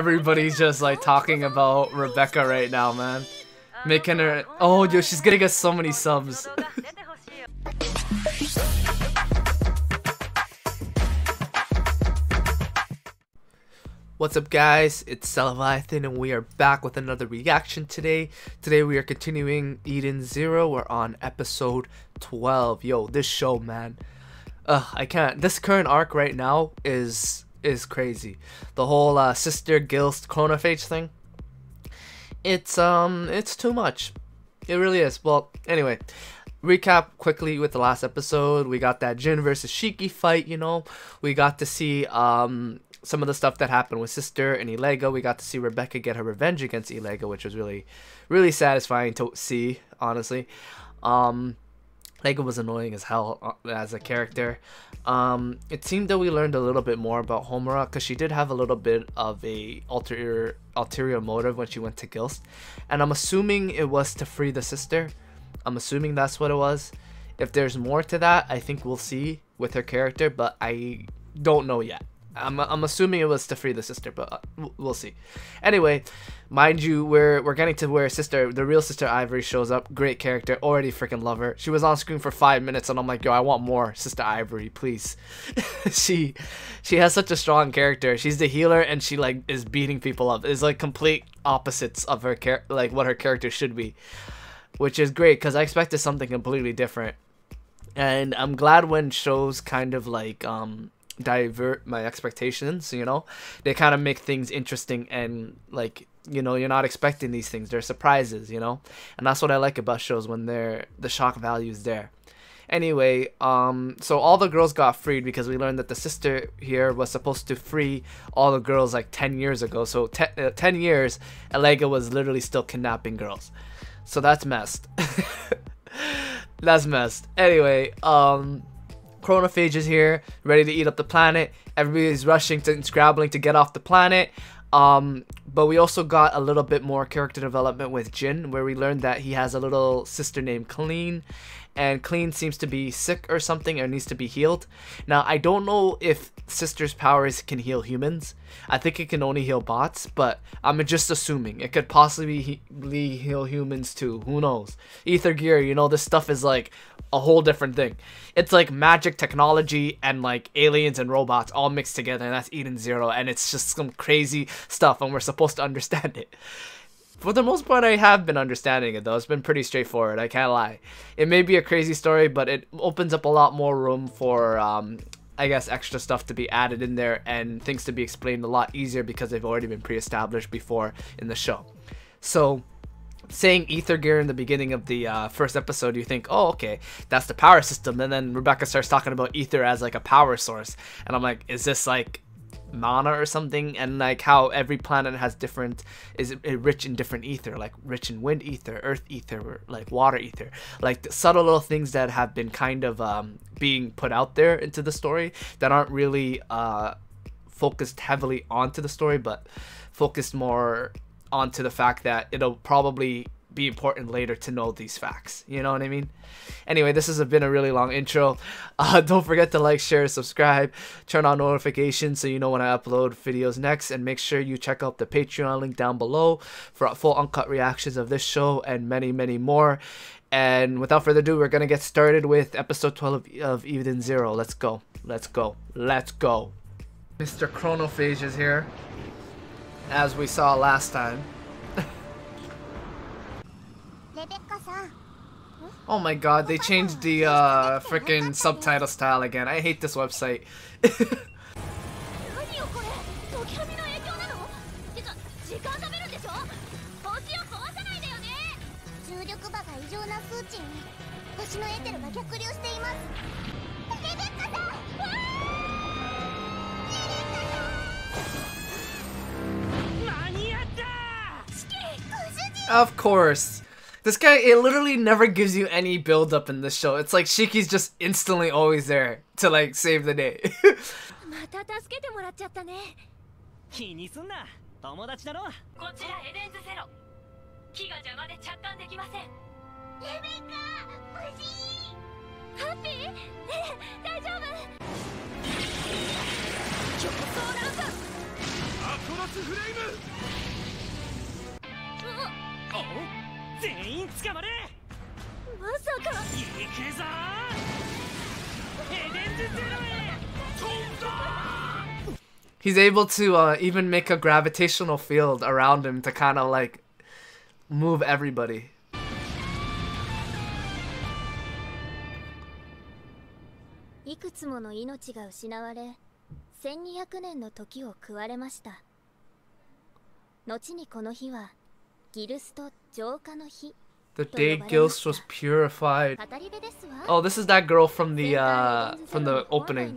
Everybody's just like talking about Rebecca right now, man. Making her. Oh, yo, she's getting us so many subs. What's up guys, it's Seleviathan and we are back with another reaction today. Today we are continuing Eden Zero, we're on episode 12. Yo, this show man, Ugh, I can't. This current arc right now is is crazy. The whole uh, sister Guilst chronophage thing. It's um it's too much. It really is. Well, anyway, recap quickly with the last episode. We got that Jinn versus Shiki fight, you know. We got to see um some of the stuff that happened with Sister and Illega. We got to see Rebecca get her revenge against Illega, which was really, really satisfying to see, honestly. Um, Illega was annoying as hell uh, as a character. Um, it seemed that we learned a little bit more about Homura because she did have a little bit of a ulterior ulterior motive when she went to Guilst, and I'm assuming it was to free the sister. I'm assuming that's what it was. If there's more to that, I think we'll see with her character, but I don't know yet. I'm, I'm assuming it was to free the sister, but uh, we'll see. Anyway, mind you, we're we're getting to where sister, the real sister Ivory shows up. Great character, already freaking love her. She was on screen for five minutes, and I'm like, yo, I want more, sister Ivory, please. she she has such a strong character. She's the healer, and she like is beating people up. Is like complete opposites of her char- like what her character should be, which is great because I expected something completely different. And I'm glad when shows kind of like um divert my expectations you know? They kind of make things interesting and like you know you're not expecting these things. They're surprises you know? And that's what i like about shows when they're the shock value is there. Anyway um so all the girls got freed because we learned that the sister here was supposed to free all the girls like 10 years ago. So te- uh, 10 years Illega was literally still kidnapping girls. So that's messed. That's messed. Anyway um Chronophage is here, ready to eat up the planet. Everybody's rushing and scrabbling to get off the planet. Um, but we also got a little bit more character development with Jinn, where we learned that he has a little sister named Kleene, and Kleene seems to be sick or something or needs to be healed. Now, I don't know if Sister's powers can heal humans. I think it can only heal bots, but I'm just assuming it could possibly he heal humans too. Who knows? Ether Gear, you know, this stuff is like a whole different thing. It's like magic technology and like aliens and robots all mixed together, and that's Eden Zero, and it's just some crazy stuff, and we're supposed to understand it. For the most part, I have been understanding it though. It's been pretty straightforward. I can't lie. It may be a crazy story, but it opens up a lot more room for, um, I guess, extra stuff to be added in there and things to be explained a lot easier because they've already been pre-established before in the show. So, saying ether gear in the beginning of the uh, first episode, you think, oh, okay, that's the power system. And then Rebecca starts talking about ether as like a power source. And I'm like, is this like mana or something and like how every planet has different is rich in different ether like rich in wind ether earth ether like water ether. Like subtle little things that have been kind of um, being put out there into the story that aren't really uh, focused heavily onto the story but focused more onto the fact that it'll probably be important later to know these facts. You know what I mean? Anyway, this has been a really long intro. Uh, don't forget to like, share, subscribe, turn on notifications so you know when I upload videos next, and make sure you check out the Patreon link down below for full uncut reactions of this show and many, many more. And without further ado, we're gonna get started with episode 12 of, Eden Zero. Let's go. Let's go. Let's go. Mr. Chronophage is here, as we saw last time. Oh my god, they changed the uh, freaking subtitle style again. I hate this website. Of course. This guy, it literally never gives you any build up in this show. It's like Shiki's just instantly always there to like save the day. 気にすんな友達だろこちらエデンズゼロ木が邪魔で着艦できませんレベッカ無事ハッピーええ大丈夫競争ランプ トラスフレイムお 全員捕まれまさか行くぞエデンズゼロへ飛んだ He's able to uh, even make a gravitational field around him to kind of like move everybody. いくつもの命が失われ1200年の時を食われました後にこの日はギルスト浄化の日 The day Gilst was purified. Oh, this is that girl from the uh from the opening.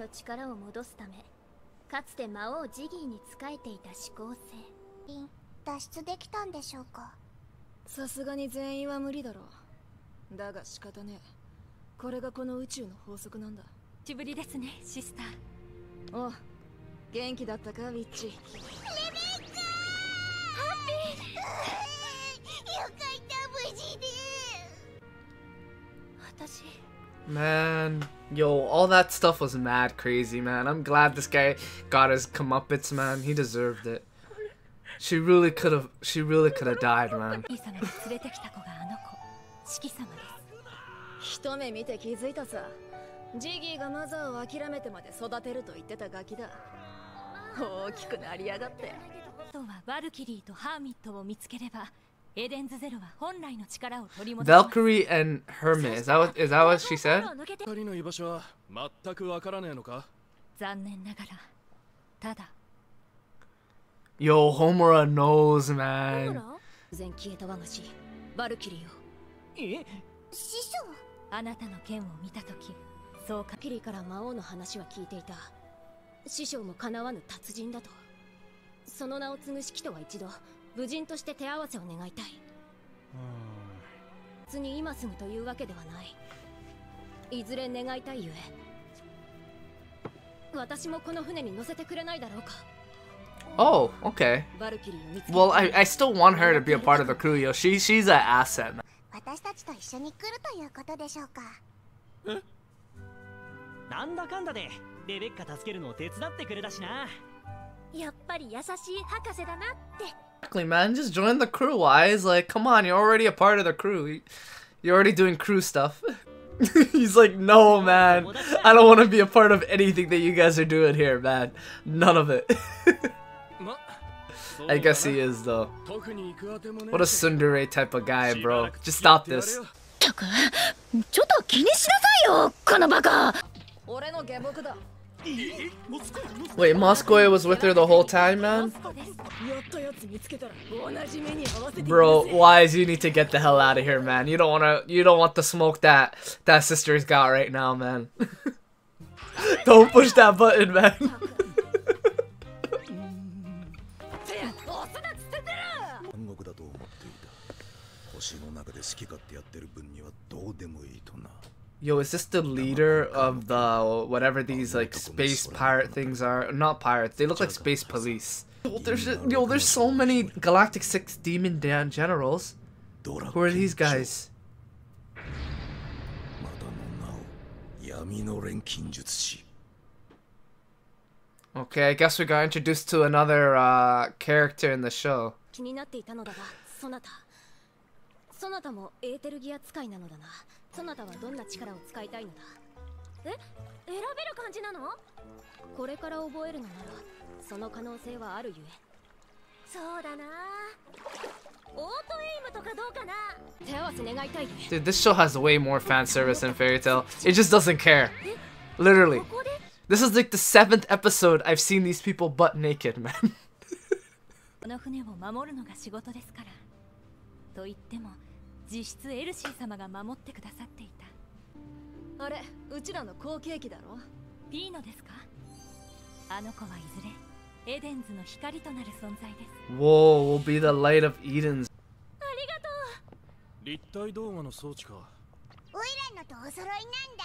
かつて魔王ジギーに仕えていた思考性。脱出できたんでしょうか？さすがに全員は無理だろう。だが仕方ねえ。これがこの宇宙の法則なんだ。しぶりですねシスター。おう元気だったかウィッチ。よかった無事で私 Man, yo, all that stuff was mad crazy, man. I'm glad this guy got his comeuppance, man. He deserved it. She really could have. She really could have died, man. イ様が連れてきた子があの子四季様です一目見て気づいたさジギーがマザーを諦めてまで育てると言ってたガキだ大きくなりやがってあとはバルキリーとハーミットを見つければ エデンズゼロは本来の力を取り戻します Valkyrie and Hermit. Is that what? Is that what she said? 抜けて二人の居場所は全くわからねえのか残念ながらただ Yo, Homura knows, man. 全消えた我が師バルキリーをえ師匠あなたの剣を見た時そうかキリから魔王の話は聞いていた師匠も叶わぬ達人だとその名を継ぐ式とは一度 武人として手合わせを願いたい。別に今すぐというわけではない。いずれ願いたいゆえ私もこの船に乗せてくれないだろうか。Oh, okay. Well, I, I still want her to be a part of the crew, yo. She she's an asset, man. 私たちと一緒に来るということでしょうか。なんだかんだでレベッカ助けるのを手伝ってくれたしな。やっぱり優しい博士だなって Exactly, man. Just join the crew, Weisz. Like, come on, you're already a part of the crew. You're already doing crew stuff. He's like, no, man. I don't want to be a part of anything that you guys are doing here, man. None of it. I guess he is, though. What a tsundere type of guy, bro. Just stop this. Wait, Mosco was with her the whole time, man? Bro, Weisz, you need to get the hell out of here, man. You don't wanna you don't want the smoke that that sister's got right now, man. don't push that button, man. Yo, is this the leader of the whatever these like space pirate things are? Not pirates. They look like space police. Yo, there's yo, there's so many Galactic Six Demon Dan generals. Who are these guys? Okay, I guess we got introduced to another uh, character in the show. そなたもエーテルギア使いなのだなそなたはどんな力を使いたいのだえ選べる感じなのこれから覚えるのならその可能性はあるゆえそうだなオートエイムとかどうかな手合わせ願いたい Dude, this show has way more fan service than Fairy Tail. It just doesn't care. Literally. This is like the seventh episode I've seen these people butt naked, man. この船を守るのが仕事ですからと言っても実質エルシー様が守ってくださっていた。あれうちらの後継機だろ？ピーノですか？あの子はいずれエデンズの光となる存在です。Whoa, will be the light of Eden's. 立体動画の装置か。オイラのとお揃いなんだ。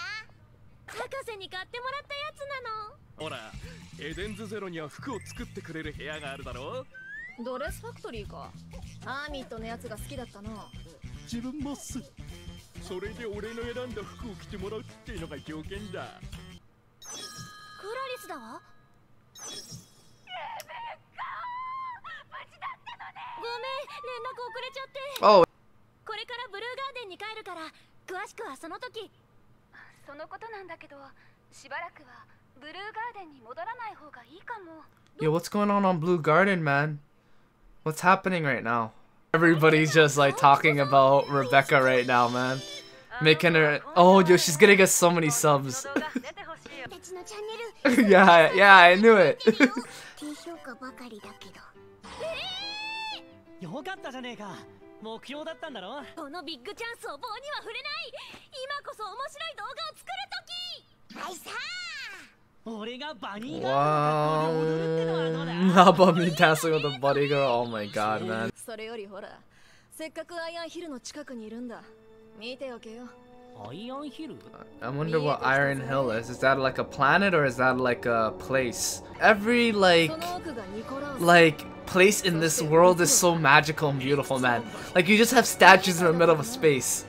博士に買ってもらったやつなの。ほらエデンズゼロには服を作ってくれる部屋があるだろドレスファクトリーか。アーミットのやつが好きだったな自分もっすそれで俺の選んだ服を着てもらうっていうのが条件だ。クラリスだわ。連絡遅れちゃって。Oh, これからブルーガーデンに帰るから詳しくはその時。そのことなんだけどしばらくはブルーガーデンに戻らない方がいいかも。Yo, what's going on on Blue Garden, man? What's happening right now? Everybody's just like talking about Rebecca right now, man. Making her- Oh, yo, she's gonna get so many subs. yeah, yeah, I knew it. Wow. だ How about me dancing with a buddy girl? Oh my god, man. それよりほらせっかくアイアンヒルの近くにいるんだ見ておけよアイアンヒル I wonder what Iron Hill is. Is that like a planet or is that like a place? Every like その奥がニコラウス like place in this world is so magical and beautiful, man. Like you just have statues in the middle of space.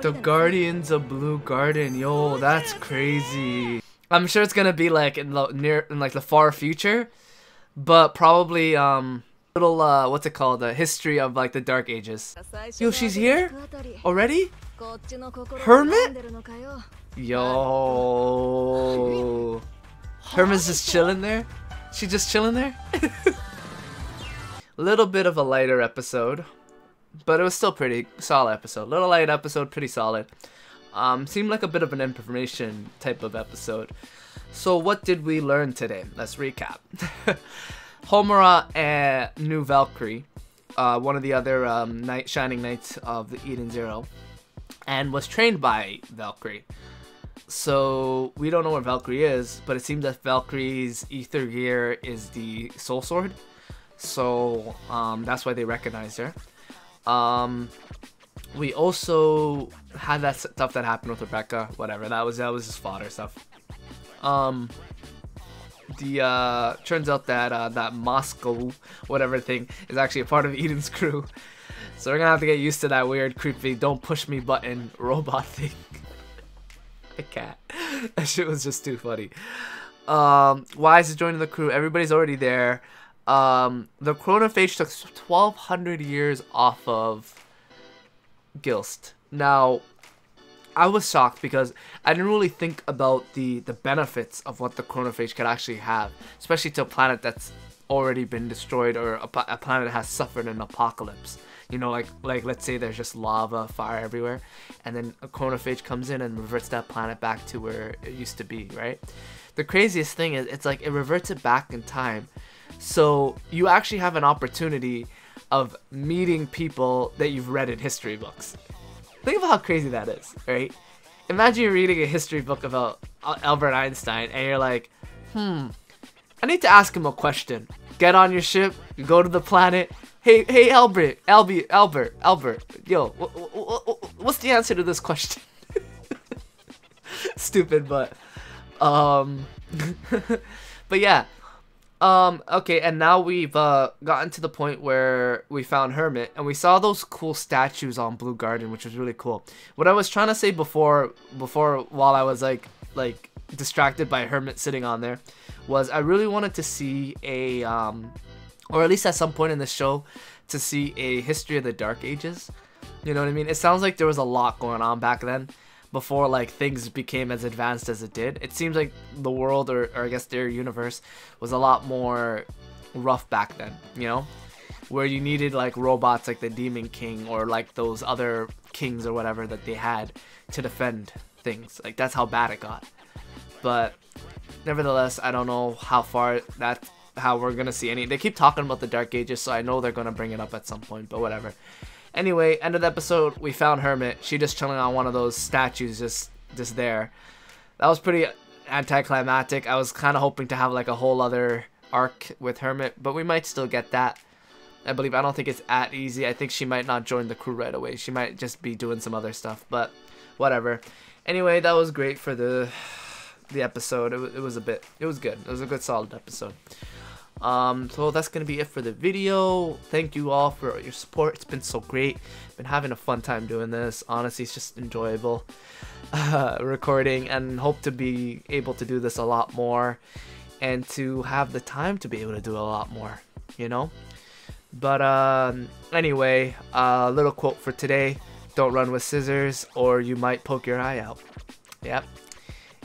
The Guardians of Blue Garden. Yo, that's crazy. I'm sure it's gonna be like in the near in like the far future, but probably um little uh what's it called the history of like the Dark Ages. Yo, she's here already. Hermit. Yo. Hermit's just chilling there. She just chilling there. little bit of a lighter episode but it was still pretty solid episode. Little light episode, pretty solid. Um, seemed like a bit of an information type of episode. So what did we learn today? Let's recap. Homura and New Valkyrie, uh, one of the other um, knight, shining knights of the Eden Zero, and was trained by Valkyrie. So we don't know where Valkyrie is, but it seems that Valkyrie's ether gear is the soul sword. So um, that's why they recognize her. Um, we also had that stuff that happened with Rebecca. Whatever that was, that was just fodder stuff. Um, the uh, turns out that uh, that Mosco whatever thing is actually a part of Eden's crew. So we're gonna have to get used to that weird, creepy, don't push me button robot thing. I can't. That shit was just too funny. Um, Weisz is joining the crew. Everybody's already there. Um, the chronophage took 1,200 years off of Guilst. Now, I was shocked because I didn't really think about the the benefits of what the chronophage could actually have, especially to a planet that's already been destroyed or a, a planet has suffered an apocalypse. You know, like like let's say there's just lava, fire everywhere, and then a chronophage comes in and reverts that planet back to where it used to be, right? The craziest thing is it's like it reverts it back in time. So you actually have an opportunity of meeting people that you've read in history books. Think about how crazy that is, right? Imagine you're reading a history book about Albert Einstein and you're like, hmm, I need to ask him a question. Get on your ship, go to the planet. Hey, hey, Albert, Albie, Albert, Albert, yo, wh- wh- wh- what's the answer to this question? Stupid, but, um, but yeah, um, okay, and now we've uh, gotten to the point where we found Hermit, and we saw those cool statues on Blue Garden, which was really cool. What I was trying to say before, before while I was like, like distracted by Hermit sitting on there, was I really wanted to see a, um, or at least at some point in the show, to see a history of the Dark Ages. You know what I mean? It sounds like there was a lot going on back then before like things became as advanced as it did. It seems like the world or, or I guess their universe was a lot more rough back then, you know? Where you needed like robots like the Demon King or like those other kings or whatever that they had to defend things. Like that's how bad it got. But nevertheless, I don't know how far that how we're gonna see any. They keep talking about the Dark Ages, so I know they're gonna bring it up at some point. But whatever. Anyway, end of the episode, we found Hermit. She just chilling on one of those statues, just just there. That was pretty anticlimactic. I was kind of hoping to have like a whole other arc with Hermit, but we might still get that. I believe I don't think it's at easy. I think she might not join the crew right away. She might just be doing some other stuff, but whatever. Anyway, that was great for the the episode. It, it was a bit. It was good. It was a good solid episode. Um, so that's gonna be it for the video. Thank you all for your support. It's been so great. Been having a fun time doing this. Honestly, it's just enjoyable uh, recording, and hope to be able to do this a lot more. and to have the time to be able to do a lot more, you know? But um, anyway, a uh, little quote for today don't run with scissors or you might poke your eye out. Yep.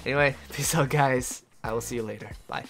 Anyway, peace out, guys. I will see you later. Bye.